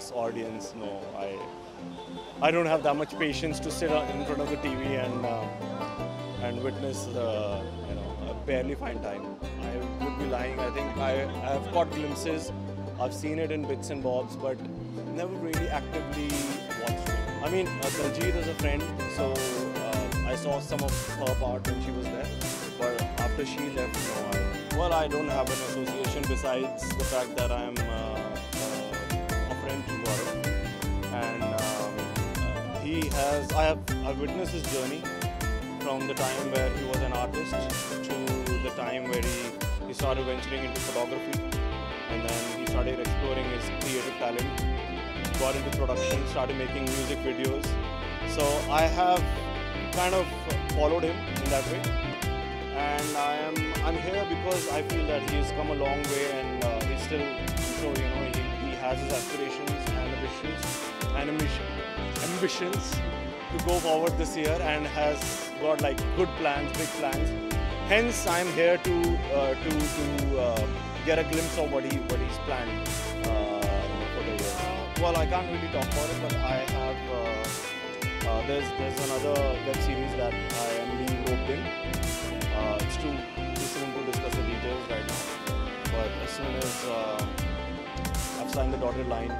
mass audience. No, I I don't have that much patience to sit in front of the TV and uh, and witness the you know barely find time. I would be lying. I think I have caught glimpses. I've seen it in bits and bobs, but never really actively watched it. I mean, uh, Daljeet is a friend, so uh, I saw some of her part when she was there. But after she left, no. I, well, I don't have an association besides the fact that I'm he has. I have. I've witnessed his journey from the time where he was an artist to the time where he, he started venturing into photography and then he started exploring his creative talent, got into production, started making music videos. So I have kind of followed him in that way. And I am I'm here because I feel that he's come a long way and uh, he's still so you know he, he has his aspirations and ambitions and ambition, ambitions to go forward this year and has got like good plans, big plans. Hence, I'm here to uh, to to uh, get a glimpse of what he what he's planning uh, for the year. well, I can't really talk about it, but I have uh, uh, there's there's another web series that I am being roped in. Uh, it's too too soon to discuss the details right now, but as soon as uh, I've signed the dotted line,